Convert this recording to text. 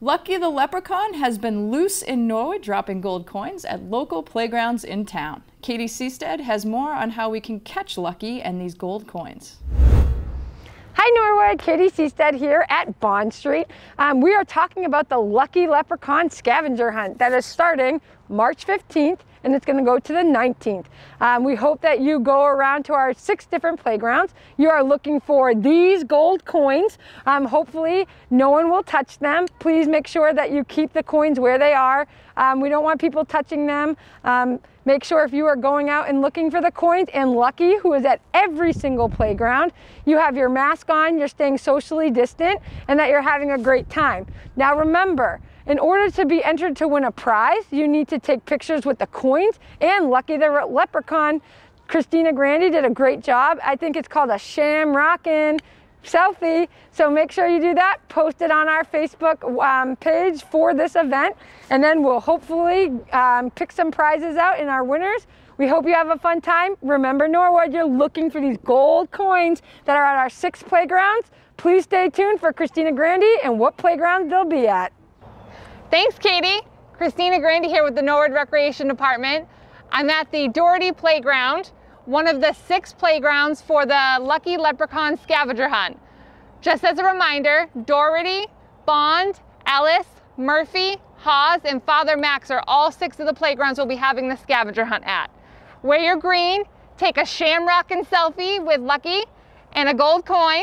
Lucky the Leprechaun has been loose in Norwood, dropping gold coins at local playgrounds in town. Katie Seestead has more on how we can catch Lucky and these gold coins. Hi Norwood, Katie Seestead here at Bond Street. Um, we are talking about the Lucky Leprechaun scavenger hunt that is starting March 15th and it's going to go to the 19th. Um, we hope that you go around to our six different playgrounds. You are looking for these gold coins. Um, hopefully no one will touch them. Please make sure that you keep the coins where they are. Um, we don't want people touching them. Make sure if you are going out and looking for the coins and Lucky, who is at every single playground, you have your mask on, you're staying socially distant, and that you're having a great time. Now remember, in order to be entered to win a prize, you need to take pictures with the coins and Lucky the Leprechaun. Christina Grandy did a great job. I think it's called a shamrockin' selfie. So make sure you do that. Post it on our Facebook um, page for this event. And then we'll hopefully um, pick some prizes out in our winners. We hope you have a fun time. Remember Norwood, you're looking for these gold coins that are at our six playgrounds. Please stay tuned for Christina Grandy and what playgrounds they'll be at. Thanks, Katie. Christina Grandy here with the Norwood Recreation Department. I'm at the Doherty Playground, one of the six playgrounds for the Lucky Leprechaun Scavenger Hunt. Just as a reminder, Doherty, Bond, Ellis, Murphy, Hawes, and Father Max are all six of the playgrounds we'll be having the scavenger hunt at. Wear your green, take a shamrockin' selfie with Lucky and a gold coin,